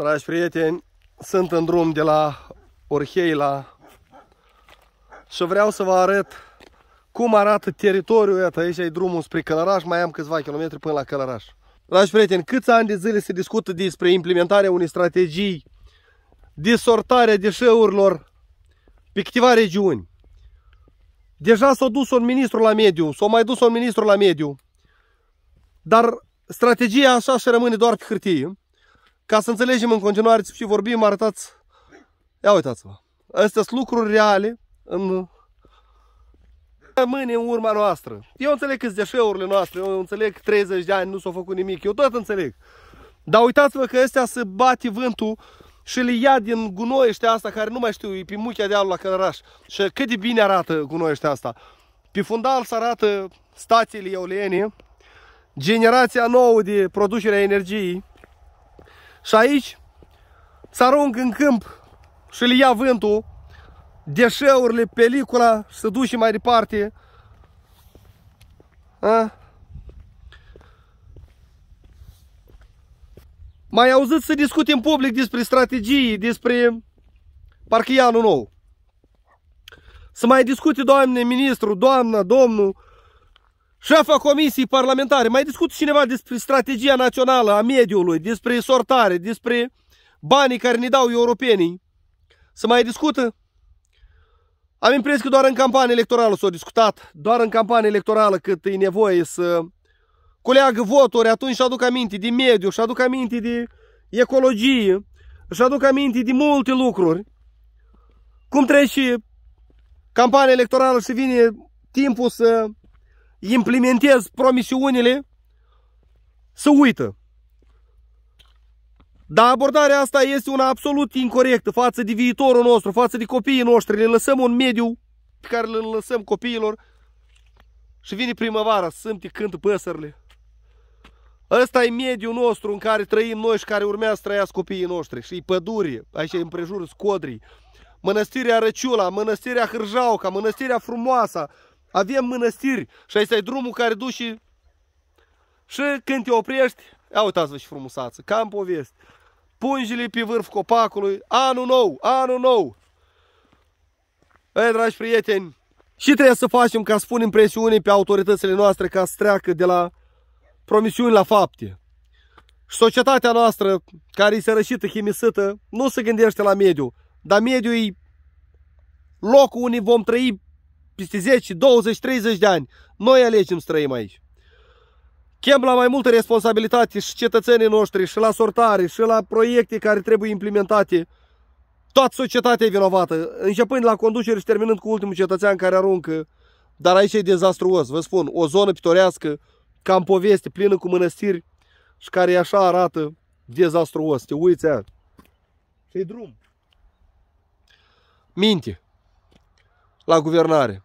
Dragi prieteni, sunt în drum de la Orheila și vreau să vă arăt cum arată teritoriul ăsta. Aici e drumul spre Călăraș, mai am câțiva kilometri până la Călăraș. Dragi prieteni, câți ani de zile se discută despre implementarea unei strategii de sortare deșeurilor pe câteva regiuni. Deja s-a dus un ministru la mediu, s-a mai dus un ministru la mediu, dar strategia așa și rămâne doar pe hârtie. Ca să înțelegem în continuare și vorbim, arătați, ia uitați-vă, astea sunt lucruri reale în rămâne în urma noastră. Eu înțeleg câți deșeurile noastre, eu înțeleg că 30 de ani nu s-a făcut nimic, eu tot înțeleg. Dar uitați-vă că astea se bate vântul și le ia din gunoi ăștia asta, care nu mai știu, e pe muchea dealul la Călăraș. Și cât de bine arată gunoi ăștia asta. Pe fundal se arată stațiile eoliene, generația nouă de producere a energiei. Și aici se arunc în câmp și le ia vântul, deșeurile, pelicula și se duce mai departe. A? Mai auzit să discute în public despre strategii, despre parcă e anul nou. Să mai discute, doamne ministru, doamna, domnul, șefa comisiei parlamentare, mai discută cineva despre strategia națională a mediului, despre sortare, despre banii care ne dau europenii. Să mai discută? Am impresia că doar în campanie electorală s-a discutat, doar în campanie electorală cât e nevoie să culeagă voturi, atunci și aduc aminte de mediu, și aduc aminte de ecologie, și aduc aminte de multe lucruri. Cum trece campania electorală și vine timpul să implementez promisiunile, să uită. Dar abordarea asta este una absolut incorrectă față de viitorul nostru, față de copiii noștri. Le lăsăm un mediu pe care le lăsăm copiilor și vine primăvara, sâmte, cântă păsările. Ăsta e mediul nostru în care trăim noi și care urmează să trăiască copiii noștri. Și pădure, aici împrejur scodrii. Mănăstirea Răciula, Mănăstirea Hârjauca, Mănăstirea Frumoasa. Avem mănăstiri și ăsta e drumul care duce și când te oprești, ia uitați-vă și frumusață, cam poveste. Pungile pe vârf copacului, anul nou, anul nou. Ei, dragi prieteni, și trebuie să facem ca să punem presiune pe autoritățile noastre ca să treacă de la promisiuni la fapte. Și societatea noastră, care e sărășită, chimisită, nu se gândește la mediu, dar mediul e locul unde vom trăi peste 10, 20, 30 de ani. Noi alegem să trăim aici. Chem la mai multă responsabilitate și cetățenii noștri, și la sortare, și la proiecte care trebuie implementate. Toată societatea e vinovată, începând la conducere și terminând cu ultimul cetățean care aruncă. Dar aici e dezastruos, vă spun, o zonă pitorească, cam poveste, plină cu mănăstiri și care așa arată dezastruos. Te uiți aia. Și drum. Minte la guvernare.